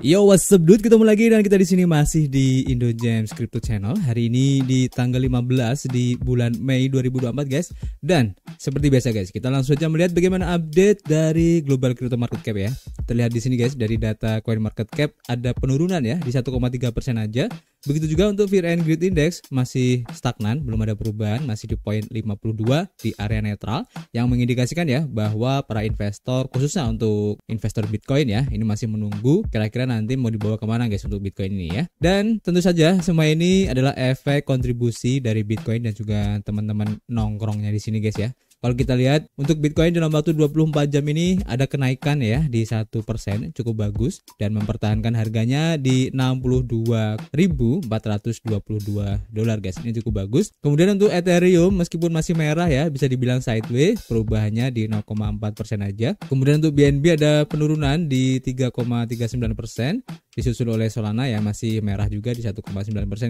Yo, what's up dude? Ketemu lagi dan kita di sini masih di Indo James Crypto Channel. Hari ini di tanggal 15 di bulan Mei 2024 guys. Dan seperti biasa guys, kita langsung saja melihat bagaimana update dari global crypto market cap ya. Terlihat di sini guys dari data coin market cap ada penurunan ya di 1,3% aja Begitu juga untuk Fear and Greed Index masih stagnan, belum ada perubahan, masih di poin 52 di area netral yang mengindikasikan ya bahwa para investor khususnya untuk investor Bitcoin ya, ini masih menunggu kira-kira nanti mau dibawa ke mana guys untuk Bitcoin ini ya. Dan tentu saja semua ini adalah efek kontribusi dari Bitcoin dan juga teman-teman nongkrongnya di sini guys ya. Kalau kita lihat untuk Bitcoin dalam waktu 24 jam ini ada kenaikan ya di satu persen cukup bagus dan mempertahankan harganya di 62.422 dolar guys ini cukup bagus. Kemudian untuk Ethereum meskipun masih merah ya bisa dibilang sideways perubahannya di 0,4 persen aja. Kemudian untuk BNB ada penurunan di 3,39 persen disusul oleh Solana ya masih merah juga di 1,9%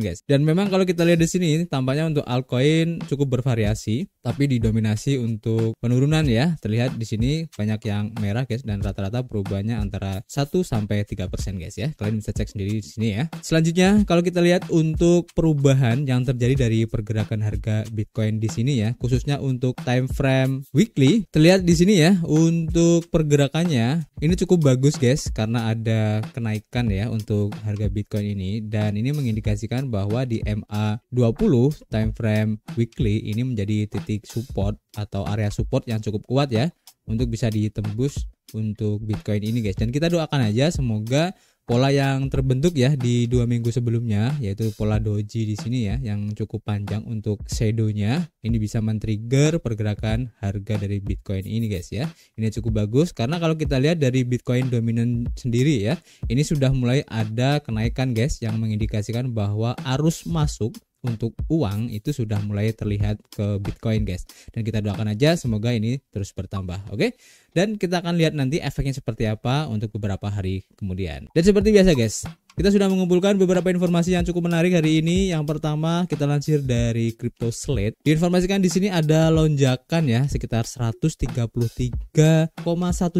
guys. Dan memang kalau kita lihat di sini tampaknya untuk altcoin cukup bervariasi tapi didominasi untuk penurunan ya. Terlihat di sini banyak yang merah guys dan rata-rata perubahannya antara 1 sampai 3% guys ya. Kalian bisa cek sendiri di sini ya. Selanjutnya kalau kita lihat untuk perubahan yang terjadi dari pergerakan harga Bitcoin di sini ya, khususnya untuk time frame weekly, terlihat di sini ya untuk pergerakannya ini cukup bagus guys karena ada kenaikan ya untuk harga Bitcoin ini. Dan ini mengindikasikan bahwa di MA20 time frame weekly ini menjadi titik support atau area support yang cukup kuat ya untuk bisa ditembus untuk Bitcoin ini guys. Dan kita doakan aja semoga pola yang terbentuk ya di dua minggu sebelumnya yaitu pola doji di sini ya yang cukup panjang untuk shadownya. Ini bisa men-trigger pergerakan harga dari Bitcoin ini guys ya. Ini cukup bagus karena kalau kita lihat dari Bitcoin dominan sendiri ya ini sudah mulai ada kenaikan guys yang mengindikasikan bahwa arus masuk untuk uang itu sudah mulai terlihat ke Bitcoin guys dan kita doakan aja semoga ini terus bertambah oke okay? dan kita akan lihat nanti efeknya seperti apa untuk beberapa hari kemudian dan seperti biasa guys kita sudah mengumpulkan beberapa informasi yang cukup menarik hari ini. Yang pertama kita lansir dari Crypto Slate. Diinformasikan di sini ada lonjakan ya sekitar 133,1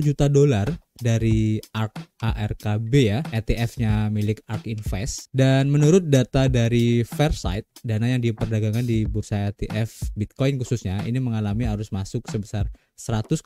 juta dolar dari ARK ARKB ya, ETF-nya milik ARK Invest. Dan menurut data dari Fairsight, dana yang diperdagangkan di bursa ETF Bitcoin khususnya ini mengalami arus masuk sebesar 100,5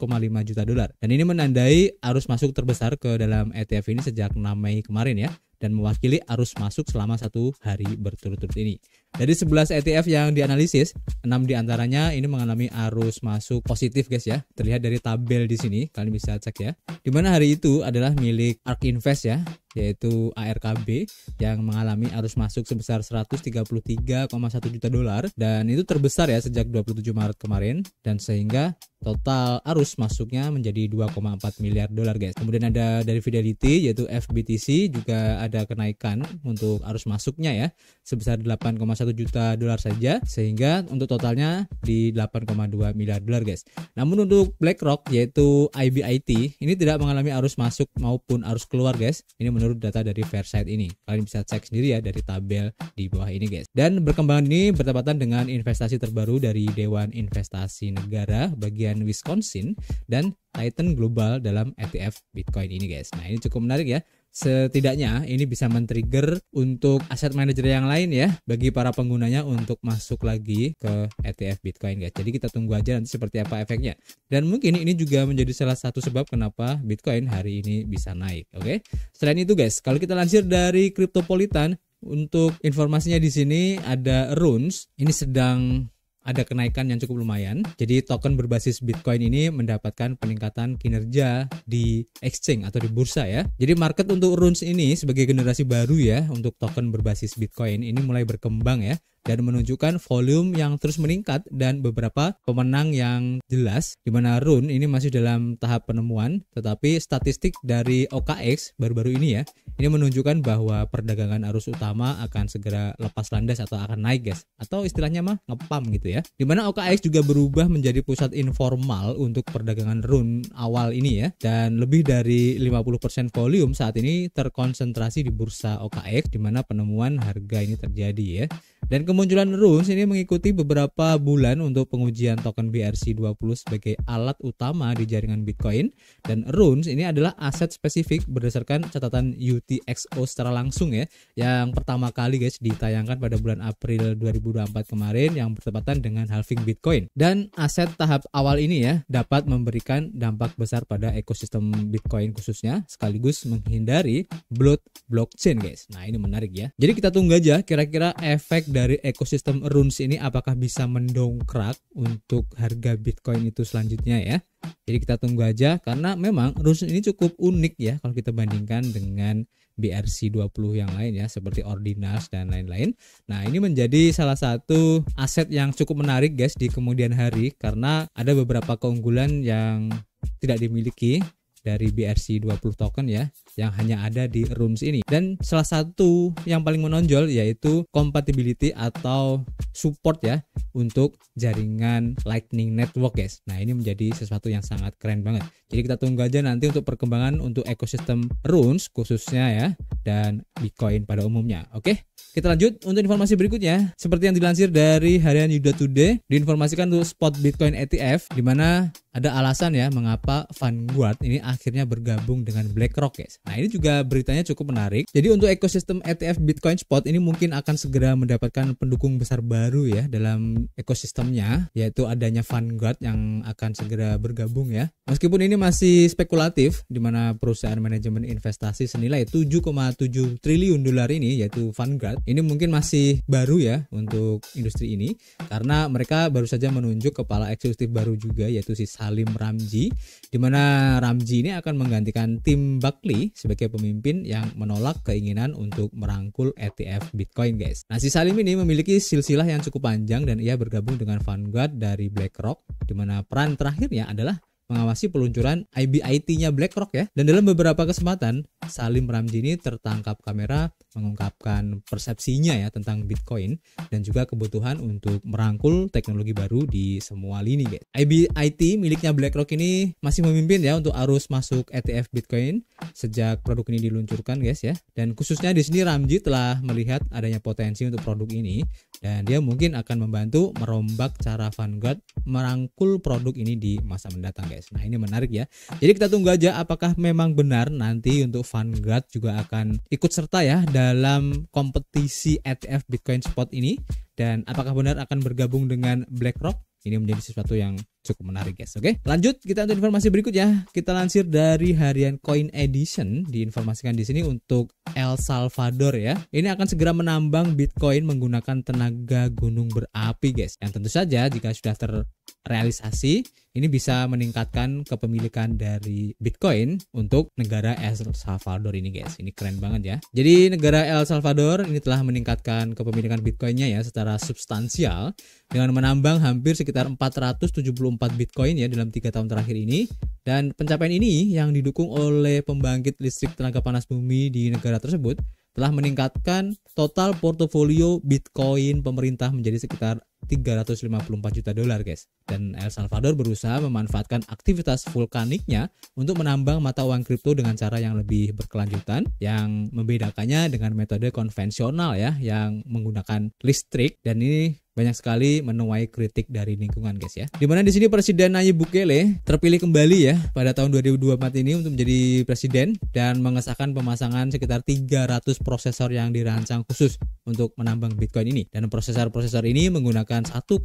juta dolar. Dan ini menandai arus masuk terbesar ke dalam ETF ini sejak 6 Mei kemarin ya dan mewakili arus masuk selama satu hari berturut-turut ini. Dari 11 ETF yang dianalisis, 6 di antaranya ini mengalami arus masuk positif guys ya. Terlihat dari tabel di sini, kalian bisa cek ya. Di mana hari itu adalah milik ARK Invest ya, yaitu ARKB yang mengalami arus masuk sebesar 133,1 juta dolar dan itu terbesar ya sejak 27 Maret kemarin dan sehingga total arus masuknya menjadi 2,4 miliar dolar guys. Kemudian ada dari Fidelity yaitu FBTC juga ada kenaikan untuk arus masuknya ya sebesar 8,1 juta dolar saja sehingga untuk totalnya di 8,2 miliar dolar guys. Namun untuk BlackRock yaitu IBIT ini tidak mengalami arus masuk maupun arus keluar guys. Ini menurut data dari Fairsight ini. Kalian bisa cek sendiri ya dari tabel di bawah ini guys. Dan berkembang ini bertepatan dengan investasi terbaru dari Dewan Investasi Negara bagian Wisconsin dan Titan Global dalam ETF Bitcoin ini guys. Nah ini cukup menarik ya setidaknya ini bisa men-trigger untuk aset manager yang lain ya bagi para penggunanya untuk masuk lagi ke ETF Bitcoin guys. Jadi kita tunggu aja nanti seperti apa efeknya. Dan mungkin ini juga menjadi salah satu sebab kenapa Bitcoin hari ini bisa naik, oke? Okay? Selain itu guys, kalau kita lansir dari Cryptopolitan untuk informasinya di sini ada Runes ini sedang ada kenaikan yang cukup lumayan. Jadi token berbasis Bitcoin ini mendapatkan peningkatan kinerja di exchange atau di bursa ya. Jadi market untuk Runes ini sebagai generasi baru ya untuk token berbasis Bitcoin ini mulai berkembang ya dan menunjukkan volume yang terus meningkat dan beberapa pemenang yang jelas di mana Rune ini masih dalam tahap penemuan tetapi statistik dari OKX baru-baru ini ya ini menunjukkan bahwa perdagangan arus utama akan segera lepas landas atau akan naik guys. Atau istilahnya mah ngepam gitu ya. Di mana OKX juga berubah menjadi pusat informal untuk perdagangan Rune awal ini ya. Dan lebih dari 50% volume saat ini terkonsentrasi di bursa OKX di mana penemuan harga ini terjadi ya Dan kemunculan Runes ini mengikuti beberapa bulan untuk pengujian token BRC20 sebagai alat utama di jaringan Bitcoin dan Runes ini adalah aset spesifik berdasarkan catatan UTXO secara langsung ya yang pertama kali guys ditayangkan pada bulan April 2024 kemarin yang bertepatan dengan halving Bitcoin. Dan aset tahap awal ini ya dapat memberikan dampak besar pada ekosistem Bitcoin khususnya sekaligus menghindari bloat blockchain guys. Nah, ini menarik ya. Jadi kita tunggu aja kira-kira efek dari ekosistem runes ini apakah bisa mendongkrak untuk harga Bitcoin itu selanjutnya ya. Jadi kita tunggu aja karena memang runes ini cukup unik ya kalau kita bandingkan dengan BRC20 yang lain ya seperti Ordinals dan lain-lain. Nah, ini menjadi salah satu aset yang cukup menarik guys di kemudian hari karena ada beberapa keunggulan yang tidak dimiliki dari BRC20 token ya yang hanya ada di runes ini. Dan salah satu yang paling menonjol yaitu compatibility atau support ya untuk jaringan Lightning Network guys. Nah ini menjadi sesuatu yang sangat keren banget. Jadi kita tunggu aja nanti untuk perkembangan untuk ekosistem runes khususnya ya dan Bitcoin pada umumnya. Oke kita lanjut untuk informasi berikutnya. Seperti yang dilansir dari harian Yuda Today diinformasikan untuk spot Bitcoin ETF di mana ada alasan ya mengapa Vanguard ini akhirnya bergabung dengan BlackRock guys. Nah ini juga beritanya cukup menarik. Jadi untuk ekosistem ETF Bitcoin Spot ini mungkin akan segera mendapatkan pendukung besar baru ya dalam ekosistemnya yaitu adanya Vanguard yang akan segera bergabung ya. Meskipun ini masih spekulatif di mana perusahaan manajemen investasi senilai 7,7 triliun dolar ini yaitu Vanguard ini mungkin masih baru ya untuk industri ini karena mereka baru saja menunjuk kepala eksekutif baru juga yaitu si Salim Ramji di mana Ramji ini akan menggantikan Tim Buckley sebagai pemimpin yang menolak keinginan untuk merangkul ETF Bitcoin guys. Nah si Salim ini memiliki silsilah yang cukup panjang dan ia bergabung dengan Vanguard dari BlackRock di mana peran terakhirnya adalah mengawasi peluncuran IBIT-nya BlackRock ya. Dan dalam beberapa kesempatan, Salim Ramji ini tertangkap kamera mengungkapkan persepsinya ya tentang Bitcoin dan juga kebutuhan untuk merangkul teknologi baru di semua lini guys. IBIT miliknya BlackRock ini masih memimpin ya untuk arus masuk ETF Bitcoin sejak produk ini diluncurkan guys ya. Dan khususnya di sini Ramji telah melihat adanya potensi untuk produk ini dan dia mungkin akan membantu merombak cara Vanguard merangkul produk ini di masa mendatang guys. Nah ini menarik ya. Jadi kita tunggu aja apakah memang benar nanti untuk Vanguard juga akan ikut serta ya dalam kompetisi ETF Bitcoin Spot ini dan apakah benar akan bergabung dengan BlackRock? Ini menjadi sesuatu yang cukup menarik guys. Oke, lanjut kita untuk informasi berikutnya. Kita lansir dari harian Coin Edition diinformasikan di sini untuk El Salvador ya. Ini akan segera menambang Bitcoin menggunakan tenaga gunung berapi guys. Yang tentu saja jika sudah terrealisasi ini bisa meningkatkan kepemilikan dari Bitcoin untuk negara El Salvador ini guys. Ini keren banget ya. Jadi negara El Salvador ini telah meningkatkan kepemilikan Bitcoinnya ya secara substansial dengan menambang hampir sekitar 474 Bitcoin ya dalam tiga tahun terakhir ini. Dan pencapaian ini yang didukung oleh pembangkit listrik tenaga panas bumi di negara tersebut telah meningkatkan total portofolio Bitcoin pemerintah menjadi sekitar 354 juta dolar guys. Dan El Salvador berusaha memanfaatkan aktivitas vulkaniknya untuk menambang mata uang kripto dengan cara yang lebih berkelanjutan yang membedakannya dengan metode konvensional ya yang menggunakan listrik dan ini banyak sekali menuai kritik dari lingkungan guys ya. Di mana di sini Presiden Nayib Bukele terpilih kembali ya pada tahun 2024 ini untuk menjadi presiden dan mengesahkan pemasangan sekitar 300 prosesor yang dirancang khusus untuk menambang Bitcoin ini. Dan prosesor-prosesor ini menggunakan 1,5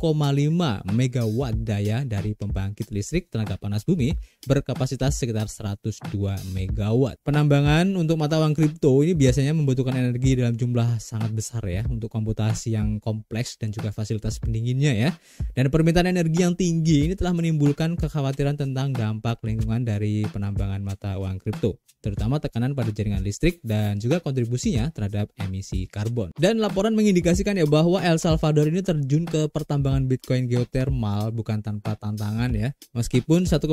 megawatt daya dari pembangkit listrik tenaga panas bumi berkapasitas sekitar 102 megawatt. Penambangan untuk mata uang kripto ini biasanya membutuhkan energi dalam jumlah sangat besar ya untuk komputasi yang kompleks dan juga fasilitas pendinginnya ya. Dan permintaan energi yang tinggi ini telah menimbulkan kekhawatiran tentang dampak lingkungan dari penambangan mata uang kripto, terutama tekanan pada jaringan listrik dan juga kontribusinya terhadap emisi karbon. Dan laporan mengindikasikan ya bahwa El Salvador ini terjun ke pertambangan Bitcoin geothermal bukan tanpa tantangan ya. Meskipun 1,5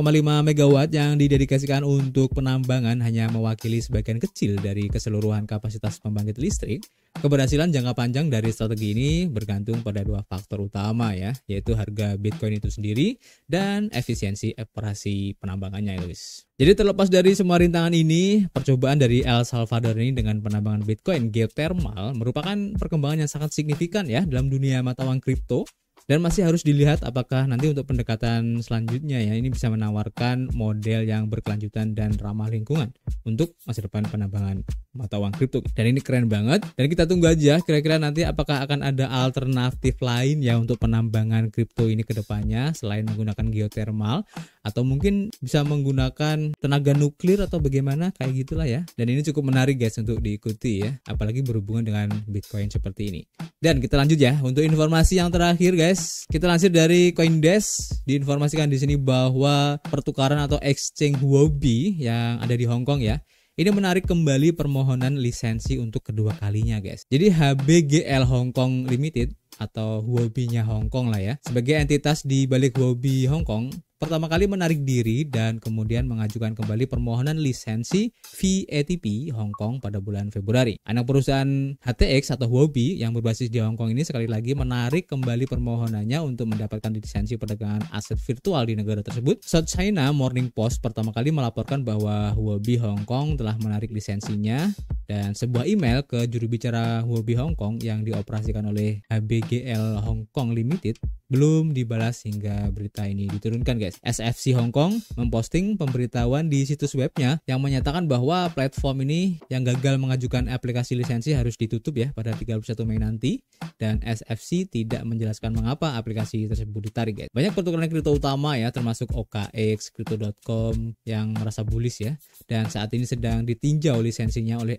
megawatt yang didedikasikan untuk penambangan hanya mewakili sebagian kecil dari keseluruhan kapasitas pembangkit listrik, keberhasilan jangka panjang dari strategi ini bergantung pada dua faktor utama ya, yaitu harga Bitcoin itu sendiri dan efisiensi operasi penambangannya ya guys. Jadi terlepas dari semua rintangan ini, percobaan dari El Salvador ini dengan penambangan Bitcoin geothermal merupakan perkembangan yang sangat signifikan ya dalam dunia mata uang kripto. Dan masih harus dilihat apakah nanti untuk pendekatan selanjutnya ya ini bisa menawarkan model yang berkelanjutan dan ramah lingkungan untuk masa depan penambangan mata uang kripto. Dan ini keren banget dan kita tunggu aja kira-kira nanti apakah akan ada alternatif lain ya untuk penambangan kripto ini ke depannya selain menggunakan geothermal atau mungkin bisa menggunakan tenaga nuklir atau bagaimana kayak gitulah ya. Dan ini cukup menarik guys untuk diikuti ya, apalagi berhubungan dengan Bitcoin seperti ini. Dan kita lanjut ya untuk informasi yang terakhir guys kita lansir dari CoinDesk diinformasikan di sini bahwa pertukaran atau exchange Huobi yang ada di Hong Kong ya. Ini menarik kembali permohonan lisensi untuk kedua kalinya guys. Jadi HBGL Hong Kong Limited atau Huobi-nya Hong Kong lah ya. Sebagai entitas di balik Huobi Hong Kong, pertama kali menarik diri dan kemudian mengajukan kembali permohonan lisensi VATP Hong Kong pada bulan Februari. Anak perusahaan HTX atau Huobi yang berbasis di Hong Kong ini sekali lagi menarik kembali permohonannya untuk mendapatkan lisensi perdagangan aset virtual di negara tersebut. South China Morning Post pertama kali melaporkan bahwa Huobi Hong Kong telah menarik lisensinya dan sebuah email ke juru bicara Huobi Hong Kong yang dioperasikan oleh HBGL Hong Kong Limited belum dibalas hingga berita ini diturunkan guys. SFC Hong Kong memposting pemberitahuan di situs webnya yang menyatakan bahwa platform ini yang gagal mengajukan aplikasi lisensi harus ditutup ya pada 31 Mei nanti dan SFC tidak menjelaskan mengapa aplikasi tersebut ditarik guys. Banyak pertukaran kripto utama ya termasuk OKX, Crypto.com yang merasa bullish ya dan saat ini sedang ditinjau lisensinya oleh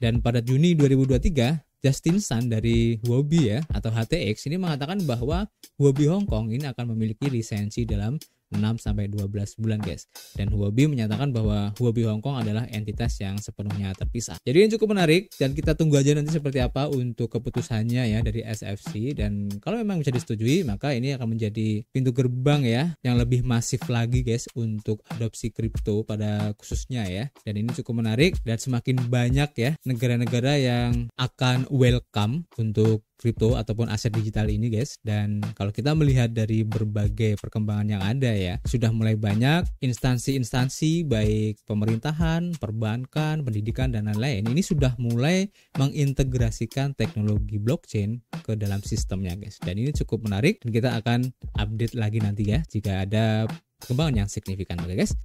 dan pada Juni 2023 Justin Sun dari Huobi ya atau HTX ini mengatakan bahwa Huobi Hong Kong ini akan memiliki lisensi dalam 6 sampai 12 bulan guys. Dan Huobi menyatakan bahwa Huobi Hong Kong adalah entitas yang sepenuhnya terpisah. Jadi ini cukup menarik dan kita tunggu aja nanti seperti apa untuk keputusannya ya dari SFC dan kalau memang bisa disetujui maka ini akan menjadi pintu gerbang ya yang lebih masif lagi guys untuk adopsi kripto pada khususnya ya. Dan ini cukup menarik dan semakin banyak ya negara-negara yang akan welcome untuk kripto ataupun aset digital ini guys. Dan kalau kita melihat dari berbagai perkembangan yang ada ya sudah mulai banyak instansi-instansi baik pemerintahan, perbankan, pendidikan dan lain-lain ini sudah mulai mengintegrasikan teknologi blockchain ke dalam sistemnya guys. Dan ini cukup menarik dan kita akan update lagi nanti ya jika ada perkembangan yang signifikan oke guys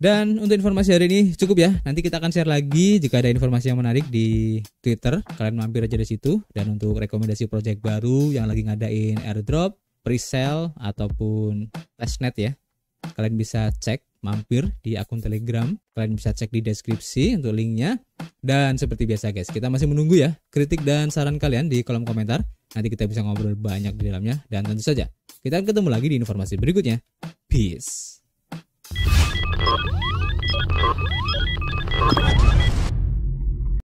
dan untuk informasi hari ini cukup ya. Nanti kita akan share lagi jika ada informasi yang menarik di Twitter. Kalian mampir aja di situ. Dan untuk rekomendasi project baru yang lagi ngadain airdrop, pre-sale ataupun testnet ya. Kalian bisa cek mampir di akun Telegram. Kalian bisa cek di deskripsi untuk linknya. Dan seperti biasa guys, kita masih menunggu ya kritik dan saran kalian di kolom komentar. Nanti kita bisa ngobrol banyak di dalamnya. Dan tentu saja, kita akan ketemu lagi di informasi berikutnya. Peace. Thank you.